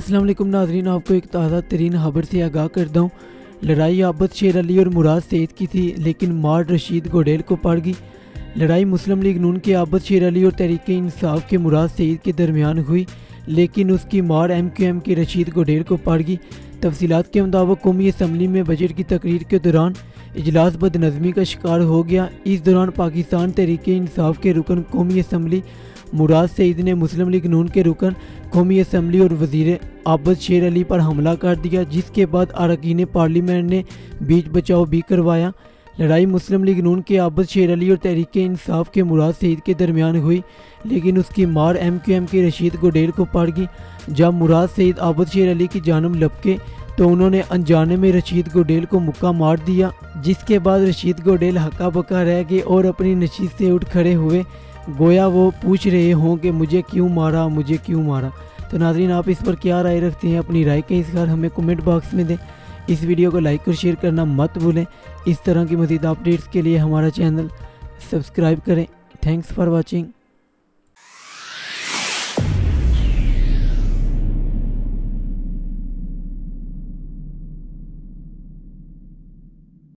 السلام علیکم ناظرین، آپ کو ایک تازہ ترین خبر سے آگاہ کرتا ہوں۔ لڑائی آبد شیر علی اور مراد سعید کی تھی، لیکن مار رشید گوڈیل کو پڑ گئی۔ لڑائی مسلم لیگ نون کے آبد شیر علی اور تحریک انصاف کے مراد سعید کے درمیان ہوئی، لیکن اس کی مار ایم کیو ایم کے رشید گوڈیل کو پڑ گئی۔ تفصیلات کے مطابق قومی اسمبلی میں بجٹ کی تقریر کے دوران اجلاس بد نظمی کا شکار ہو گیا۔ اس دوران پاکستان تحریک انصاف کے رکن قومی اسمبلی مراد سعید نے مسلم لیگ نون کے رکن قومی اسمبلی اور وزیر عابد شیر علی پر حملہ کر دیا، جس کے بعد اراکین پارلیمنٹ نے بیچ بچاؤ بھی کروایا۔ لڑائی مسلم لیگ نون کے عابد شیر علی اور تحریک انصاف کے مراد سعید کے درمیان ہوئی، لیکن اس کی مار ایم کیو ایم کے رشید گوڈیل کو پڑ گئی۔ جب مراد سعید عابد شیر علی کی جانب لپکے، تو انہوں نے انجانے میں رشید گوڈیل کو مکہ مار دیا، جس کے بعد رشید گوڈیل حقا بکا رہ گئے اور اپنی نشید سے اٹھ کھڑے ہوئے۔ گویا وہ پوچھ رہے ہوں کہ مجھے کیوں مارا، مجھے کیوں مارا؟ تو ناظرین، آپ اس پر کیا رائے رکھتے ہیں؟ اپنی رائے کے اس ہمیں کومنٹ باکس میں دیں۔ اس ویڈیو کو لائک اور شیئر کرنا مت بھولیں۔ اس طرح کی مزید اپڈیٹس کے لیے ہمارا چینل سبسکرائب کریں۔ Thanks for watching